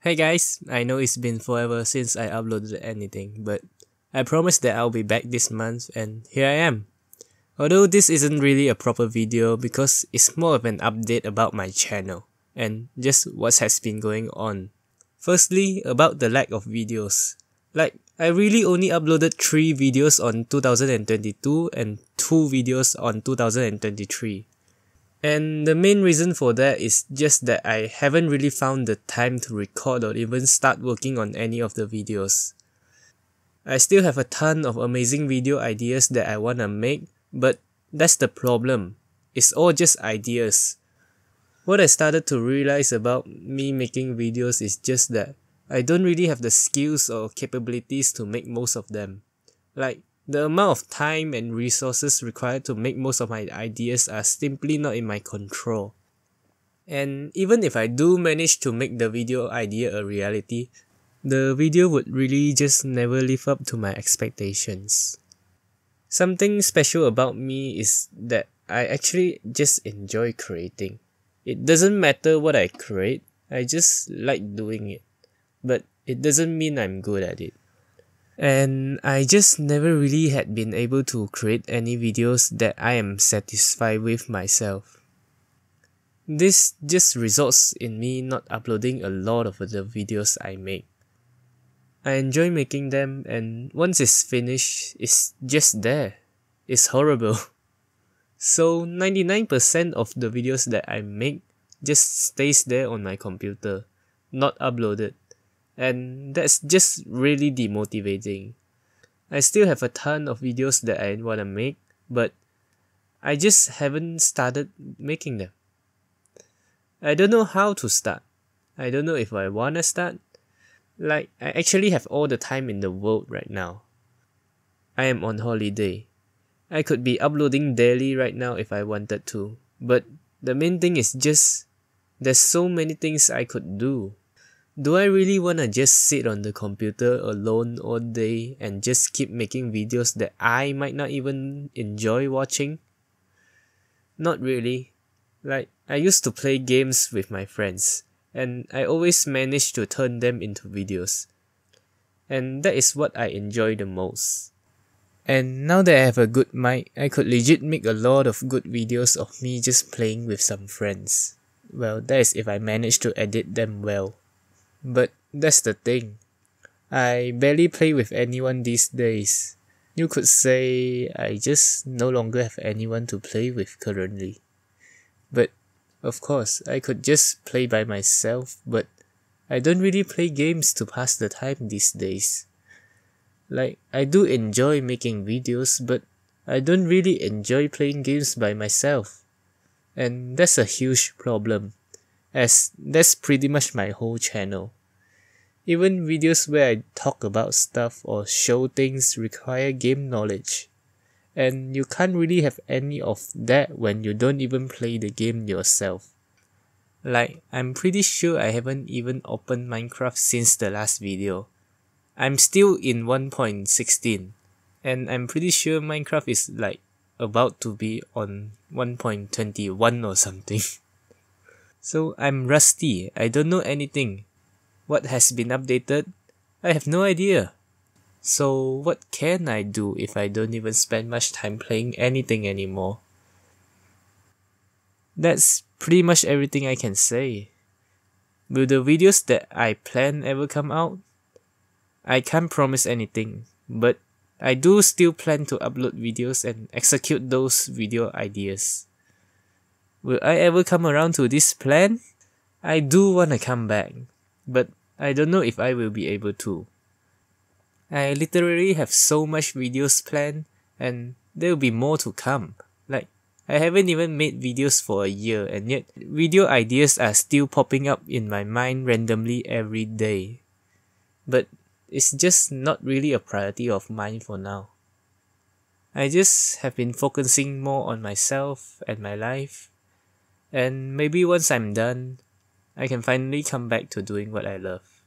Hey guys, I know it's been forever since I uploaded anything, but I promised that I'll be back this month and here I am. Although this isn't really a proper video because it's more of an update about my channel and just what has been going on. Firstly, about the lack of videos. Like, I really only uploaded 3 videos on 2022 and 2 videos on 2023. And the main reason for that is just that I haven't really found the time to record or even start working on any of the videos. I still have a ton of amazing video ideas that I wanna make, but that's the problem. It's all just ideas. What I started to realize about me making videos is just that I don't really have the skills or capabilities to make most of them. Like, the amount of time and resources required to make most of my ideas are simply not in my control. And even if I do manage to make the video idea a reality, the video would really just never live up to my expectations. Something special about me is that I actually just enjoy creating. It doesn't matter what I create, I just like doing it. But it doesn't mean I'm good at it and I just never really had been able to create any videos that I am satisfied with myself. This just results in me not uploading a lot of the videos I make. I enjoy making them and once it's finished, it's just there. It's horrible. So 99% of the videos that I make just stays there on my computer, not uploaded and that's just really demotivating. I still have a ton of videos that I want to make, but I just haven't started making them. I don't know how to start. I don't know if I want to start. Like, I actually have all the time in the world right now. I am on holiday. I could be uploading daily right now if I wanted to, but the main thing is just there's so many things I could do. Do I really wanna just sit on the computer alone all day and just keep making videos that I might not even enjoy watching? Not really. Like, I used to play games with my friends, and I always managed to turn them into videos. And that is what I enjoy the most. And now that I have a good mic, I could legit make a lot of good videos of me just playing with some friends. Well, that is if I manage to edit them well. But that's the thing. I barely play with anyone these days. You could say I just no longer have anyone to play with currently. But of course, I could just play by myself, but I don't really play games to pass the time these days. Like, I do enjoy making videos, but I don't really enjoy playing games by myself. And that's a huge problem as that's pretty much my whole channel. Even videos where I talk about stuff or show things require game knowledge. And you can't really have any of that when you don't even play the game yourself. Like, I'm pretty sure I haven't even opened Minecraft since the last video. I'm still in 1.16, and I'm pretty sure Minecraft is like about to be on 1.21 or something. So I'm rusty. I don't know anything. What has been updated? I have no idea. So what can I do if I don't even spend much time playing anything anymore? That's pretty much everything I can say. Will the videos that I plan ever come out? I can't promise anything, but I do still plan to upload videos and execute those video ideas. Will I ever come around to this plan? I do want to come back, but I don't know if I will be able to. I literally have so much videos planned and there will be more to come. Like, I haven't even made videos for a year and yet video ideas are still popping up in my mind randomly every day. But it's just not really a priority of mine for now. I just have been focusing more on myself and my life and maybe once I'm done, I can finally come back to doing what I love.